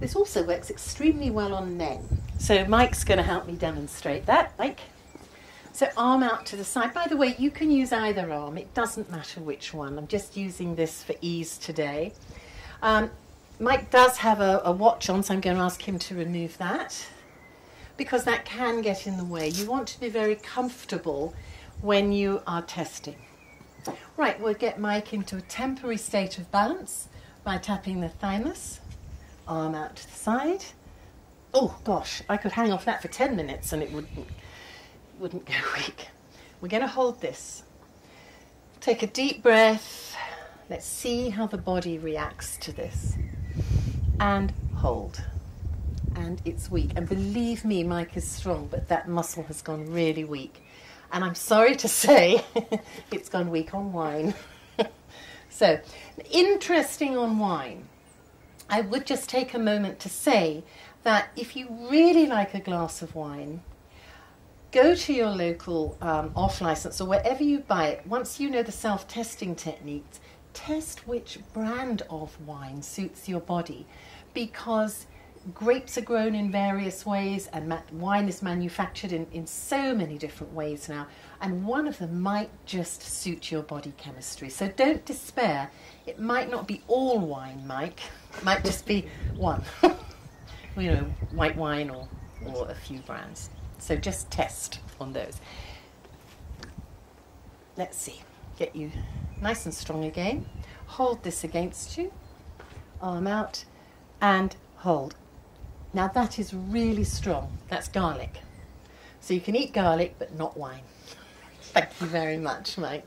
This also works extremely well on men. So Mike's going to help me demonstrate that. Mike. So arm out to the side. By the way, you can use either arm. It doesn't matter which one. I'm just using this for ease today. Um, Mike does have a, a watch on, so I'm going to ask him to remove that because that can get in the way. You want to be very comfortable when you are testing. Right, we'll get Mike into a temporary state of balance by tapping the thymus, arm out to the side. Oh gosh, I could hang off that for 10 minutes and it wouldn't, wouldn't go weak. We're going to hold this. Take a deep breath. Let's see how the body reacts to this. And hold. And it's weak. And believe me, Mike is strong, but that muscle has gone really weak. And I'm sorry to say, it's gone weak on wine. so, interesting on wine. I would just take a moment to say that if you really like a glass of wine, go to your local um, off license or wherever you buy it. Once you know the self testing techniques, test which brand of wine suits your body because grapes are grown in various ways and wine is manufactured in, in so many different ways now and one of them might just suit your body chemistry. So don't despair. It might not be all wine mike. It might just be one. You know white wine or, or a few brands. So just test on those. Let's see. Get you nice and strong again. Hold this against you. Arm out and hold now that is really strong. That's garlic. So you can eat garlic, but not wine. Thank you very much, Mike.